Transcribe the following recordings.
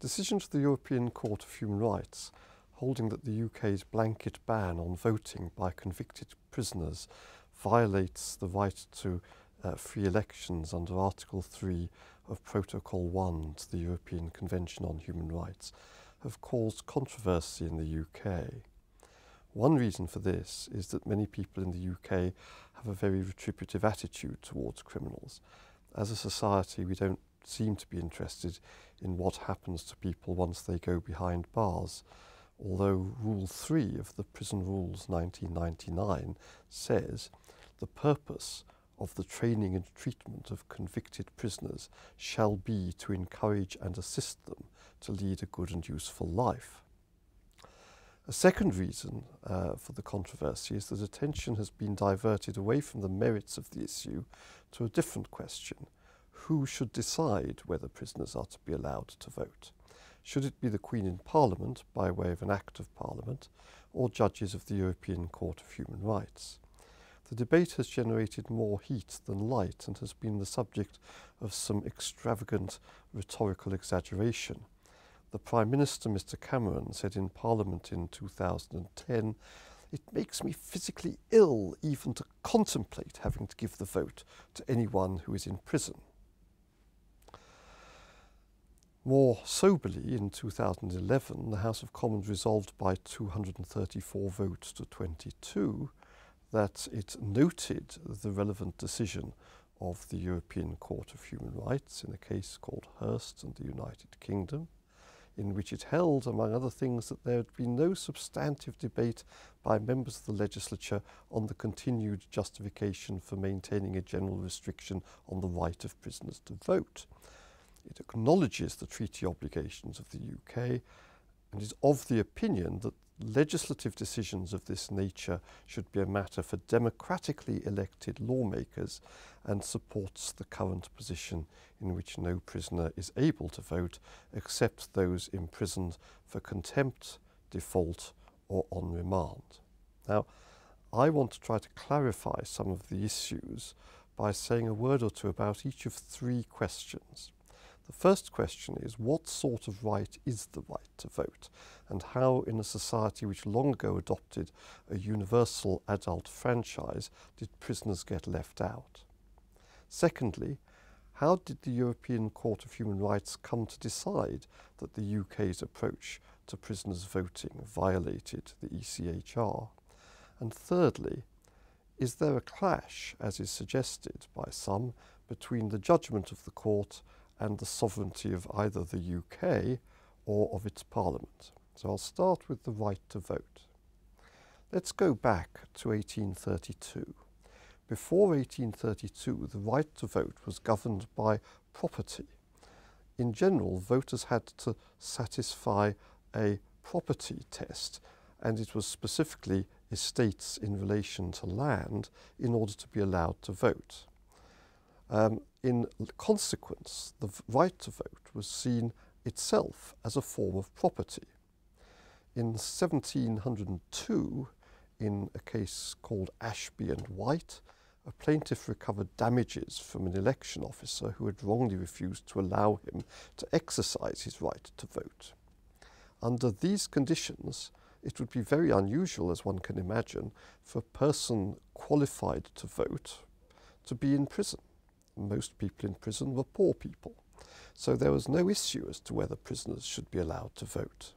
decision of the European Court of Human Rights holding that the UK's blanket ban on voting by convicted prisoners violates the right to uh, free elections under Article 3 of Protocol 1 to the European Convention on Human Rights have caused controversy in the UK. One reason for this is that many people in the UK have a very retributive attitude towards criminals. As a society, we don't seem to be interested in what happens to people once they go behind bars, although Rule 3 of the Prison Rules 1999 says the purpose of the training and treatment of convicted prisoners shall be to encourage and assist them to lead a good and useful life. A second reason uh, for the controversy is that attention has been diverted away from the merits of the issue to a different question. Who should decide whether prisoners are to be allowed to vote? Should it be the Queen in Parliament by way of an Act of Parliament or judges of the European Court of Human Rights? The debate has generated more heat than light and has been the subject of some extravagant rhetorical exaggeration. The Prime Minister, Mr Cameron, said in Parliament in 2010, It makes me physically ill even to contemplate having to give the vote to anyone who is in prison. More soberly, in 2011, the House of Commons resolved by 234 votes to 22 that it noted the relevant decision of the European Court of Human Rights in a case called Hirst and the United Kingdom, in which it held, among other things, that there had been no substantive debate by members of the legislature on the continued justification for maintaining a general restriction on the right of prisoners to vote. It acknowledges the treaty obligations of the UK and is of the opinion that legislative decisions of this nature should be a matter for democratically elected lawmakers and supports the current position in which no prisoner is able to vote except those imprisoned for contempt, default or on remand. Now, I want to try to clarify some of the issues by saying a word or two about each of three questions. The first question is what sort of right is the right to vote and how in a society which long ago adopted a universal adult franchise did prisoners get left out? Secondly, how did the European Court of Human Rights come to decide that the UK's approach to prisoners voting violated the ECHR? And thirdly, is there a clash, as is suggested by some, between the judgment of the court and the sovereignty of either the UK or of its parliament. So I'll start with the right to vote. Let's go back to 1832. Before 1832, the right to vote was governed by property. In general, voters had to satisfy a property test, and it was specifically estates in relation to land in order to be allowed to vote. Um, in consequence, the right to vote was seen itself as a form of property. In 1702, in a case called Ashby and White, a plaintiff recovered damages from an election officer who had wrongly refused to allow him to exercise his right to vote. Under these conditions, it would be very unusual, as one can imagine, for a person qualified to vote to be in prison most people in prison were poor people. So there was no issue as to whether prisoners should be allowed to vote.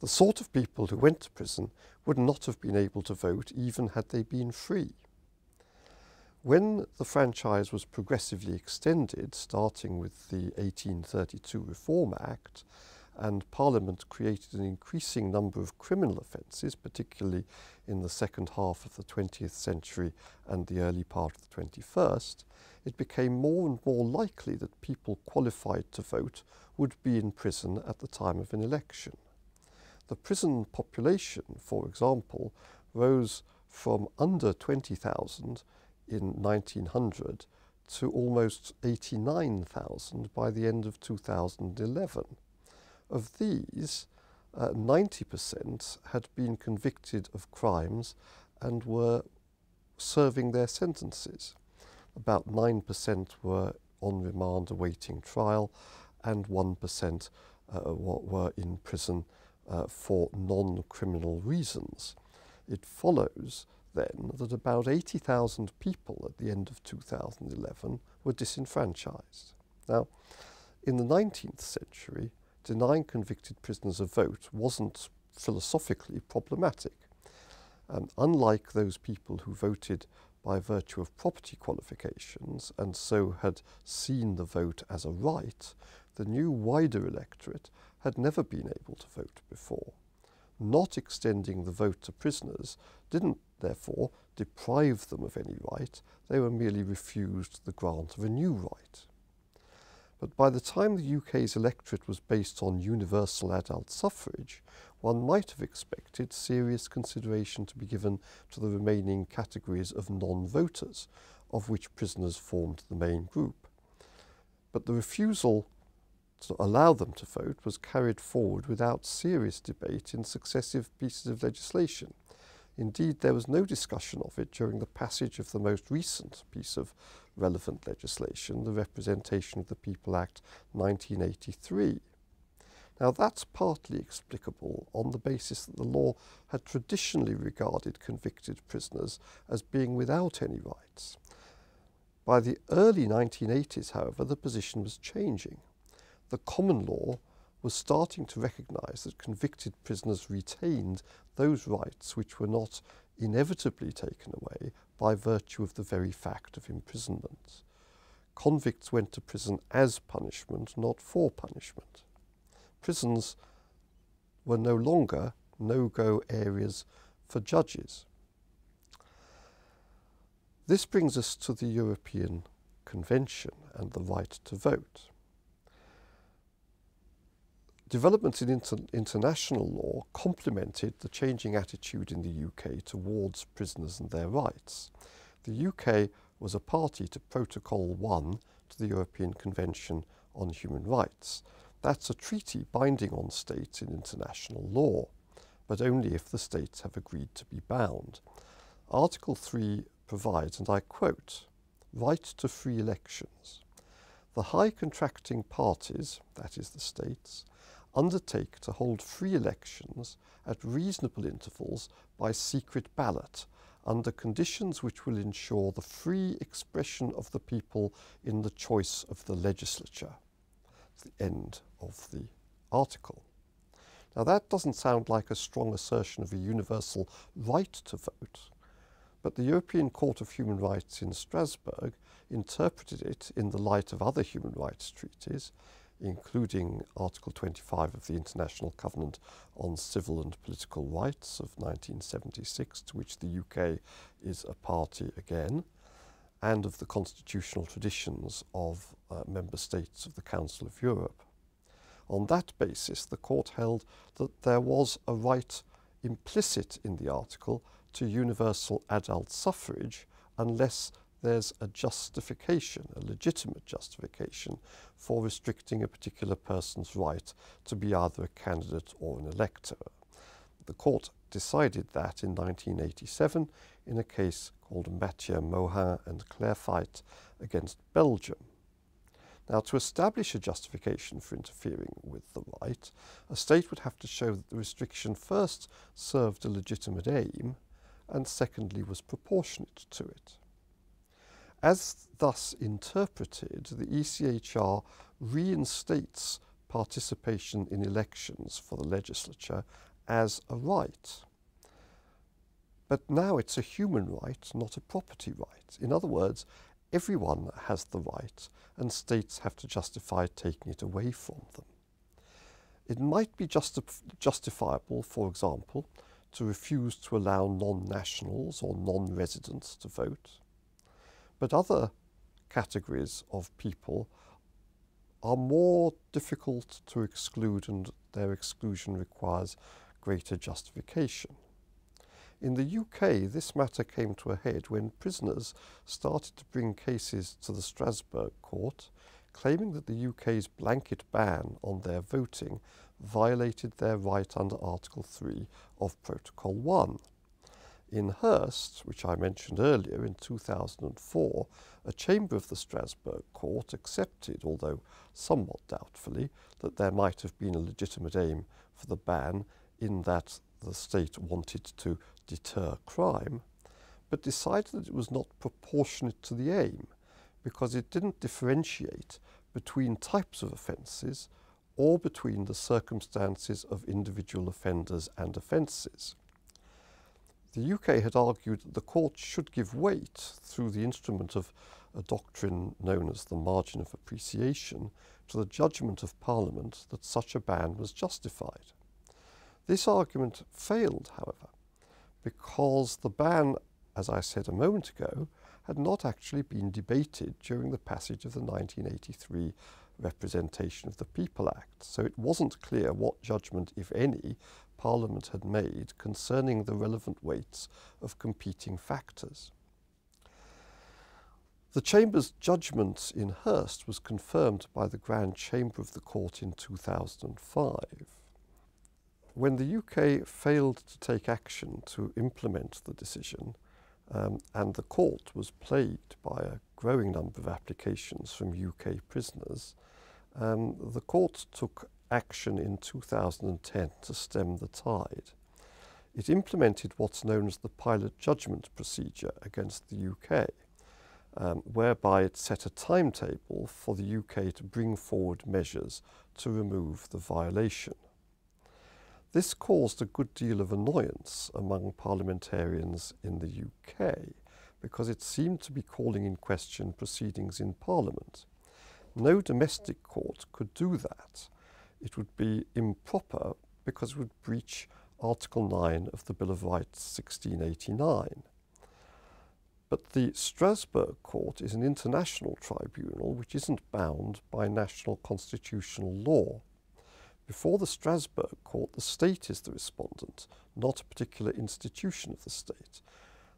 The sort of people who went to prison would not have been able to vote even had they been free. When the franchise was progressively extended, starting with the 1832 Reform Act, and Parliament created an increasing number of criminal offences, particularly in the second half of the 20th century and the early part of the 21st, it became more and more likely that people qualified to vote would be in prison at the time of an election. The prison population, for example, rose from under 20,000 in 1900 to almost 89,000 by the end of 2011. Of these, uh, 90% had been convicted of crimes and were serving their sentences about 9% were on remand awaiting trial and 1% uh, were in prison uh, for non-criminal reasons. It follows then that about 80,000 people at the end of 2011 were disenfranchised. Now, in the 19th century, denying convicted prisoners a vote wasn't philosophically problematic. Um, unlike those people who voted by virtue of property qualifications and so had seen the vote as a right, the new wider electorate had never been able to vote before. Not extending the vote to prisoners didn't, therefore, deprive them of any right, they were merely refused the grant of a new right. But by the time the UK's electorate was based on universal adult suffrage, one might have expected serious consideration to be given to the remaining categories of non-voters, of which prisoners formed the main group. But the refusal to allow them to vote was carried forward without serious debate in successive pieces of legislation. Indeed, there was no discussion of it during the passage of the most recent piece of relevant legislation, the Representation of the People Act 1983. Now that's partly explicable on the basis that the law had traditionally regarded convicted prisoners as being without any rights. By the early 1980s, however, the position was changing the common law was starting to recognise that convicted prisoners retained those rights which were not inevitably taken away by virtue of the very fact of imprisonment. Convicts went to prison as punishment, not for punishment. Prisons were no longer no-go areas for judges. This brings us to the European Convention and the right to vote. Developments in inter international law complemented the changing attitude in the UK towards prisoners and their rights. The UK was a party to Protocol 1 to the European Convention on Human Rights. That's a treaty binding on states in international law, but only if the states have agreed to be bound. Article 3 provides, and I quote, right to free elections. The high contracting parties, that is the states, undertake to hold free elections at reasonable intervals by secret ballot under conditions which will ensure the free expression of the people in the choice of the legislature. It's the end of the article. Now that doesn't sound like a strong assertion of a universal right to vote, but the European Court of Human Rights in Strasbourg interpreted it in the light of other human rights treaties including Article 25 of the International Covenant on Civil and Political Rights of 1976, to which the UK is a party again, and of the constitutional traditions of uh, member states of the Council of Europe. On that basis, the court held that there was a right implicit in the article to universal adult suffrage unless there's a justification, a legitimate justification for restricting a particular person's right to be either a candidate or an elector. The court decided that in 1987 in a case called Mathieu Mohin and Claire Clerfayt against Belgium. Now, to establish a justification for interfering with the right, a state would have to show that the restriction first served a legitimate aim and secondly was proportionate to it. As thus interpreted, the ECHR reinstates participation in elections for the legislature as a right. But now it's a human right, not a property right. In other words, everyone has the right and states have to justify taking it away from them. It might be justi justifiable, for example, to refuse to allow non-nationals or non-residents to vote. But other categories of people are more difficult to exclude and their exclusion requires greater justification. In the UK, this matter came to a head when prisoners started to bring cases to the Strasbourg court claiming that the UK's blanket ban on their voting violated their right under Article 3 of Protocol 1. In Hirst, which I mentioned earlier in 2004, a chamber of the Strasbourg court accepted, although somewhat doubtfully, that there might have been a legitimate aim for the ban in that the state wanted to deter crime, but decided that it was not proportionate to the aim because it didn't differentiate between types of offences or between the circumstances of individual offenders and offences. The UK had argued that the court should give weight through the instrument of a doctrine known as the margin of appreciation to the judgment of Parliament that such a ban was justified. This argument failed, however, because the ban, as I said a moment ago, had not actually been debated during the passage of the 1983 Representation of the People Act, so it wasn't clear what judgment, if any, Parliament had made concerning the relevant weights of competing factors. The Chamber's judgment in Hirst was confirmed by the Grand Chamber of the Court in 2005. When the UK failed to take action to implement the decision, um, and the court was plagued by a growing number of applications from UK prisoners, um, the court took action in 2010 to stem the tide. It implemented what's known as the pilot judgment procedure against the UK, um, whereby it set a timetable for the UK to bring forward measures to remove the violation. This caused a good deal of annoyance among parliamentarians in the UK because it seemed to be calling in question proceedings in Parliament. No domestic court could do that. It would be improper because it would breach Article 9 of the Bill of Rights 1689. But the Strasbourg Court is an international tribunal which isn't bound by national constitutional law. Before the Strasbourg Court, the state is the respondent, not a particular institution of the state.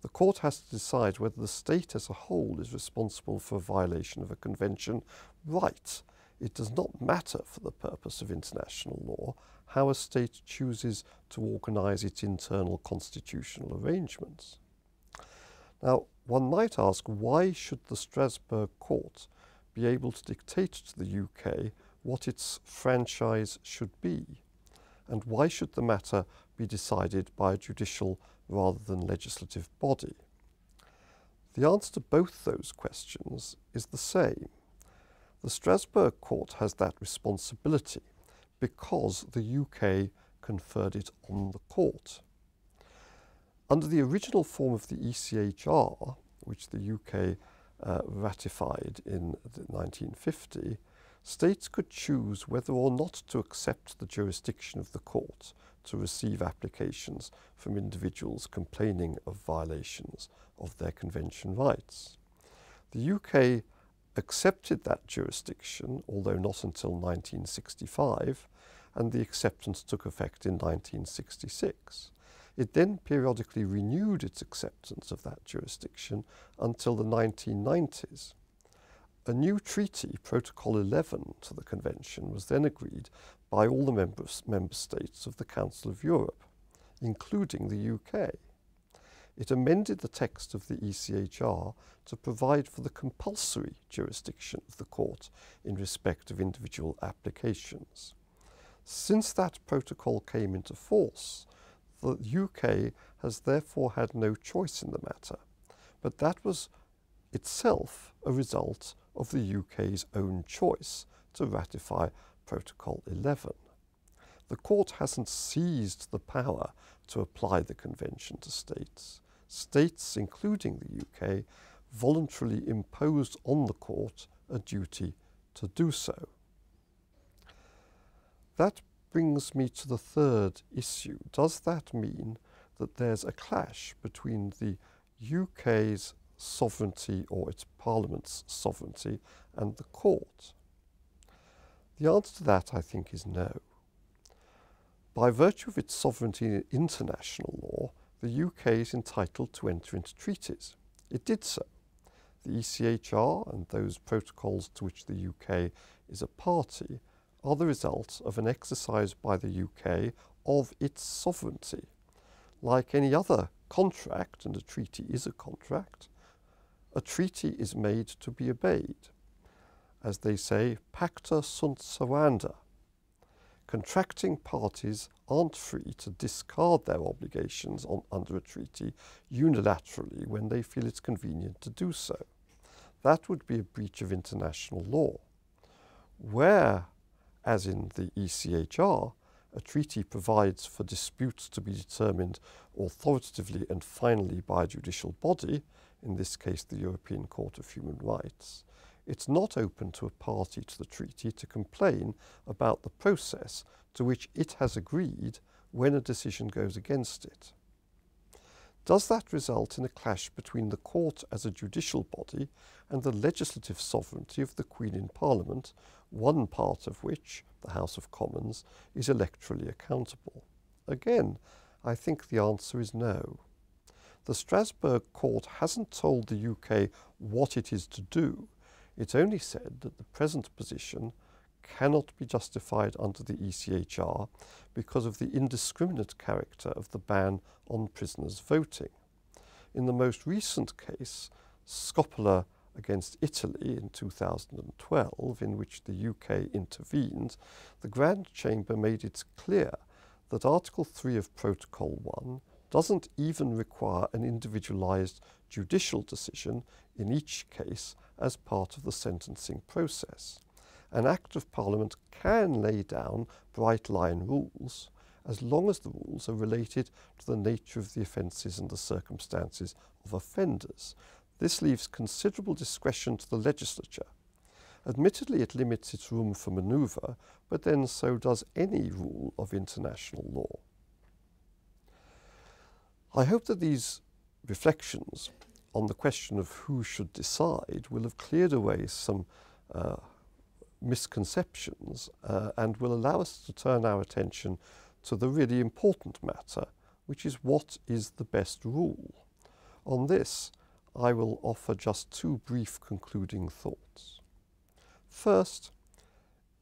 The court has to decide whether the state as a whole is responsible for a violation of a convention. Right. It does not matter for the purpose of international law how a state chooses to organise its internal constitutional arrangements. Now, one might ask why should the Strasbourg Court be able to dictate to the UK what its franchise should be? And why should the matter be decided by a judicial rather than legislative body? The answer to both those questions is the same. The Strasbourg Court has that responsibility because the UK conferred it on the court. Under the original form of the ECHR, which the UK uh, ratified in 1950, states could choose whether or not to accept the jurisdiction of the court to receive applications from individuals complaining of violations of their convention rights. The UK accepted that jurisdiction, although not until 1965, and the acceptance took effect in 1966. It then periodically renewed its acceptance of that jurisdiction until the 1990s. A new treaty, Protocol 11 to the Convention, was then agreed by all the members, member states of the Council of Europe, including the UK. It amended the text of the ECHR to provide for the compulsory jurisdiction of the court in respect of individual applications. Since that protocol came into force, the UK has therefore had no choice in the matter, but that was itself a result of the UK's own choice to ratify Protocol 11. The court hasn't seized the power to apply the convention to states. States, including the UK, voluntarily imposed on the court a duty to do so. That brings me to the third issue. Does that mean that there's a clash between the UK's sovereignty or its parliament's sovereignty and the court? The answer to that, I think, is no. By virtue of its sovereignty in international law, the UK is entitled to enter into treaties. It did so. The ECHR and those protocols to which the UK is a party are the result of an exercise by the UK of its sovereignty. Like any other contract, and a treaty is a contract, a treaty is made to be obeyed. As they say, pacta sunt servanda. Contracting parties aren't free to discard their obligations on, under a treaty unilaterally when they feel it's convenient to do so. That would be a breach of international law. Where, as in the ECHR, a treaty provides for disputes to be determined authoritatively and finally by a judicial body, in this case the European Court of Human Rights, it's not open to a party to the treaty to complain about the process to which it has agreed when a decision goes against it. Does that result in a clash between the court as a judicial body and the legislative sovereignty of the Queen in Parliament, one part of which, the House of Commons, is electorally accountable? Again, I think the answer is no. The Strasbourg court hasn't told the UK what it is to do. It's only said that the present position cannot be justified under the ECHR because of the indiscriminate character of the ban on prisoners voting. In the most recent case, Scoppola against Italy in 2012, in which the UK intervened, the Grand Chamber made it clear that Article 3 of Protocol 1 doesn't even require an individualized judicial decision in each case as part of the sentencing process. An Act of Parliament can lay down bright line rules as long as the rules are related to the nature of the offences and the circumstances of offenders. This leaves considerable discretion to the legislature. Admittedly, it limits its room for manoeuvre, but then so does any rule of international law. I hope that these reflections on the question of who should decide will have cleared away some uh, misconceptions uh, and will allow us to turn our attention to the really important matter, which is what is the best rule. On this, I will offer just two brief concluding thoughts. First,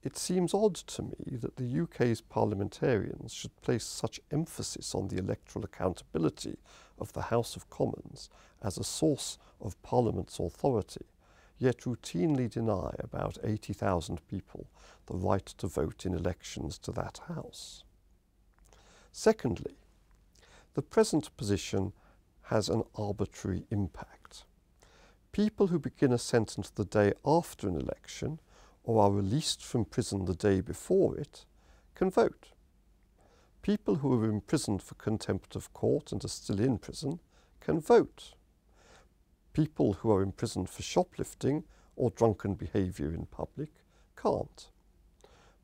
it seems odd to me that the UK's parliamentarians should place such emphasis on the electoral accountability of the House of Commons as a source of Parliament's authority, yet routinely deny about 80,000 people the right to vote in elections to that House. Secondly, the present position has an arbitrary impact. People who begin a sentence the day after an election or are released from prison the day before it can vote. People who are imprisoned for contempt of court and are still in prison can vote. People who are imprisoned for shoplifting or drunken behaviour in public can't.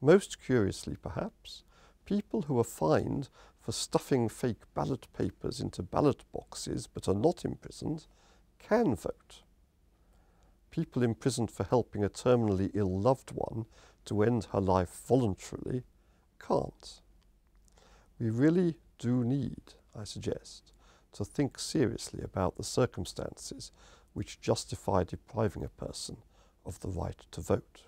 Most curiously, perhaps, people who are fined for stuffing fake ballot papers into ballot boxes but are not imprisoned can vote people imprisoned for helping a terminally ill loved one to end her life voluntarily can't. We really do need, I suggest, to think seriously about the circumstances which justify depriving a person of the right to vote.